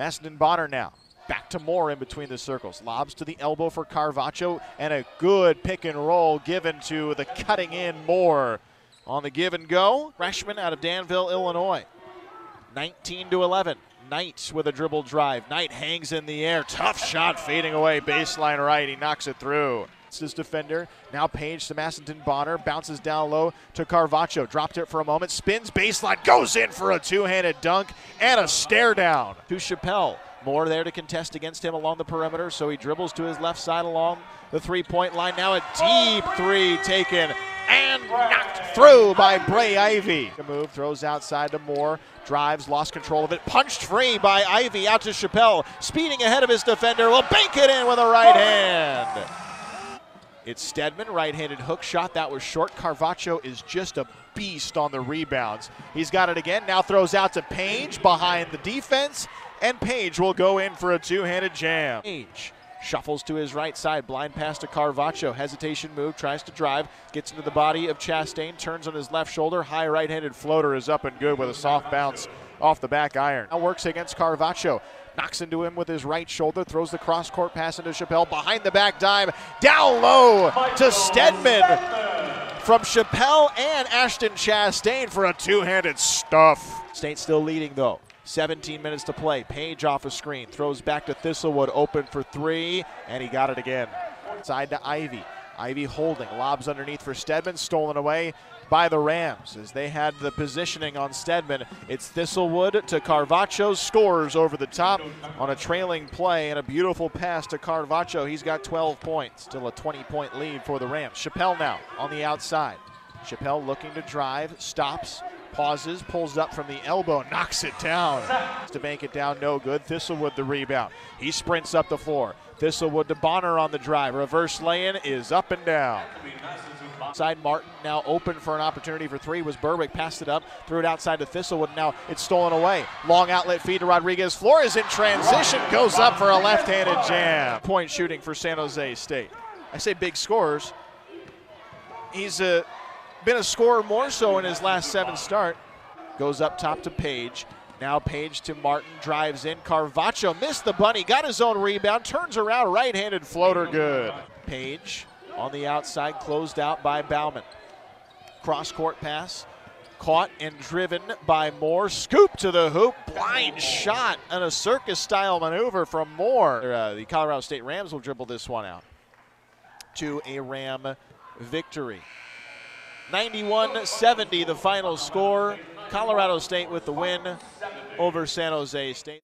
Macedon Bonner now. Back to Moore in between the circles. Lobs to the elbow for Carvacho, and a good pick and roll given to the cutting in Moore. On the give and go, freshman out of Danville, Illinois. 19 to 11. Knight with a dribble drive. Knight hangs in the air. Tough shot fading away. Baseline right. He knocks it through. His defender. Now Paige to Macedon Bonner. Bounces down low to Carvacho. Dropped it for a moment. Spins baseline. Goes in for a two handed dunk and a stare down to Chappell. Moore there to contest against him along the perimeter, so he dribbles to his left side along the three point line. Now a deep three taken and knocked through by Brae Ivey. The move, throws outside to Moore, drives, lost control of it, punched free by Ivy out to Chappell, speeding ahead of his defender, will bank it in with a right hand. It's Steadman, right-handed hook shot. That was short. Carvacho is just a beast on the rebounds. He's got it again. Now throws out to Paige behind the defense, and Paige will go in for a two-handed jam. Paige shuffles to his right side, blind pass to Carvacho. Hesitation move, tries to drive, gets into the body of Chastain, turns on his left shoulder. High right-handed floater is up and good with a soft bounce off the back iron. Now works against Carvacho. Knocks into him with his right shoulder, throws the cross court pass into Chappell. Behind the back dive, down low to Steadman from Chappell and Ashton Chastain for a two handed stuff. State still leading though. 17 minutes to play. Paige off a screen, throws back to Thistlewood, open for three, and he got it again. Side to Ivey. Ivey holding, lobs underneath for Steadman, stolen away by the Rams as they had the positioning on Steadman. It's Thistlewood to Carvacho, scores over the top on a trailing play and a beautiful pass to Carvacho. He's got 12 points, still a 20 point lead for the Rams. Chappell now on the outside. Chappell looking to drive, stops, pauses, pulls up from the elbow, knocks it down. To bank it down, no good. Thistlewood the rebound. He sprints up the floor. Thistlewood to Bonner on the drive. Reverse lay-in is up and down. Side Martin now open for an opportunity for three was Berwick passed it up threw it outside to Thistlewood now it's stolen away long outlet feed to Rodriguez Flores in transition goes up for a left-handed jam point shooting for San Jose State I say big scores he's a, been a scorer more so in his last seven start goes up top to Paige now Paige to Martin, drives in. Carvacho missed the bunny, got his own rebound, turns around, right-handed floater good. Paige on the outside, closed out by Baumann. Cross court pass, caught and driven by Moore. Scoop to the hoop, blind shot, and a circus style maneuver from Moore. Uh, the Colorado State Rams will dribble this one out to a Ram victory. 91 70, the final score. Colorado State with the win over San Jose State.